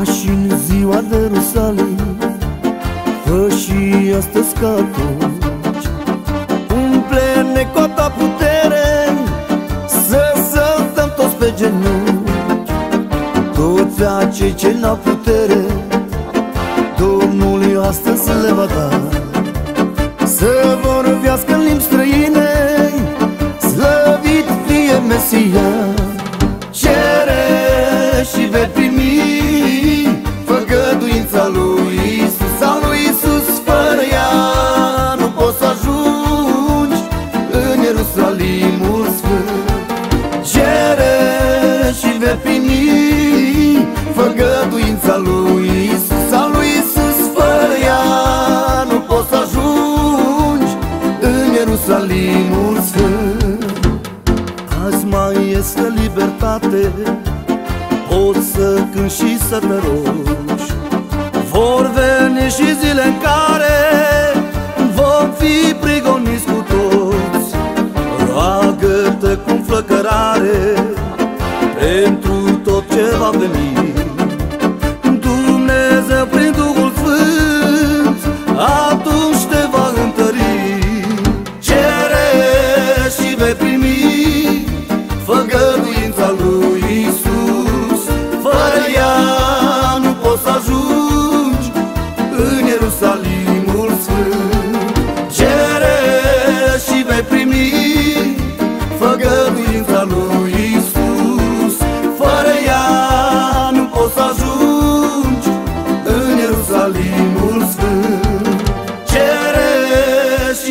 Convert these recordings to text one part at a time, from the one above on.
Ca și în ziua de Rusalii Fă și astăzi ca atunci Umple-ne cu ta putere Să săltăm toți pe genunchi. Toți acei ce n-au putere Ierusalimul Sfânt. Azi mai este libertate. Poți să cânti și să te rogi. Vor veni și zile în care Vom fi prigoniți cu toți. Roagă-te cu flăcărare Pentru tot ce va veni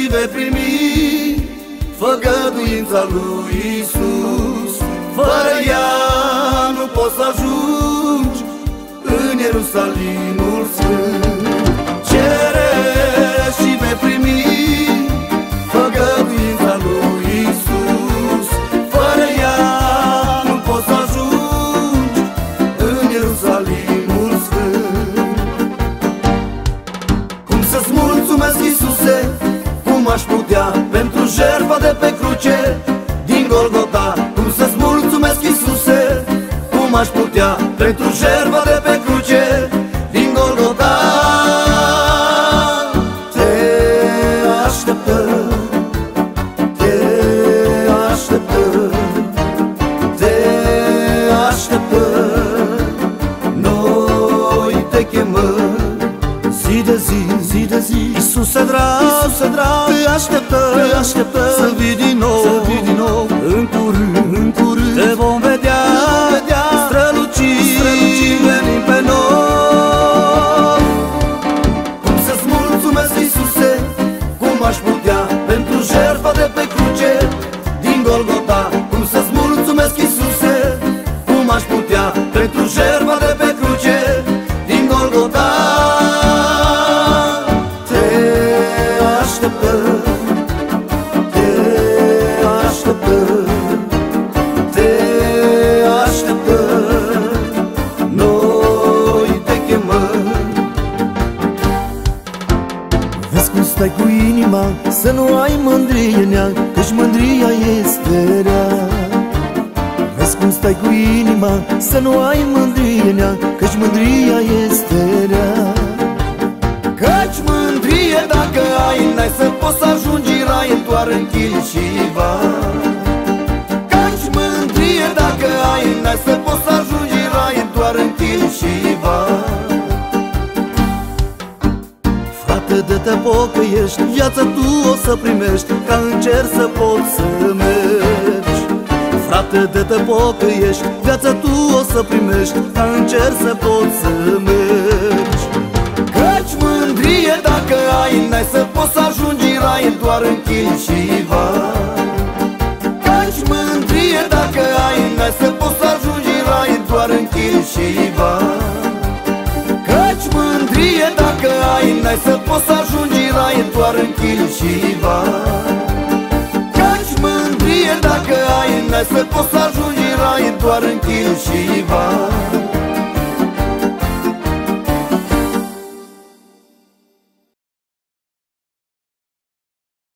vei primi Făgăduința lui Isus Fără ea nu poți să ajungi În Ierusalimul Sfânt aș putea pentru jertfa de pe cruce Din Golgota Cum să-ți mulțumesc, Iisuse. Cum aș putea pentru jertfa de pe cruce Din Golgota? Te așteptăm Te așteptăm Te așteptăm Noi te chemăm Zi de zi, zi de zi. Iisuse drag, Iisuse drag Te așteptăm, te așteptăm Să vii din nou, să vii din nou. În curând, în curând așteptăm, te așteptăm, te așteptăm, noi te chemăm. Vezi cum stai cu inima, să nu ai mândrie în ea, căci mândria este rea. Vezi cum stai cu inima, să nu ai mândrie în ea, căci mândria este rea. Căci mândrie dacă ai N-ai să poți să ajungi în rai Doar în chil și va. Căci mândrie dacă ai N-ai să poți să ajungi în rai Doar în chil și va. Frate, de te pocăiești Viața tu o să primești Ca în cer să poți să mergi. Frate, de te pocăiești Viața tu o să primești Ca în cer să poți să mergi. Căci mândrie dacă ai N-ai să poți să ajungi în rai Doar în chil și va. Căci mândrie dacă ai N-ai să poți să ajungi în rai Doar în chil și va. Căci mândrie dacă ai N-ai să poți să ajungi în rai Doar în chil și va. Căci mândrie dacă ai N-ai să poți să ajungi în rai Doar în chil și va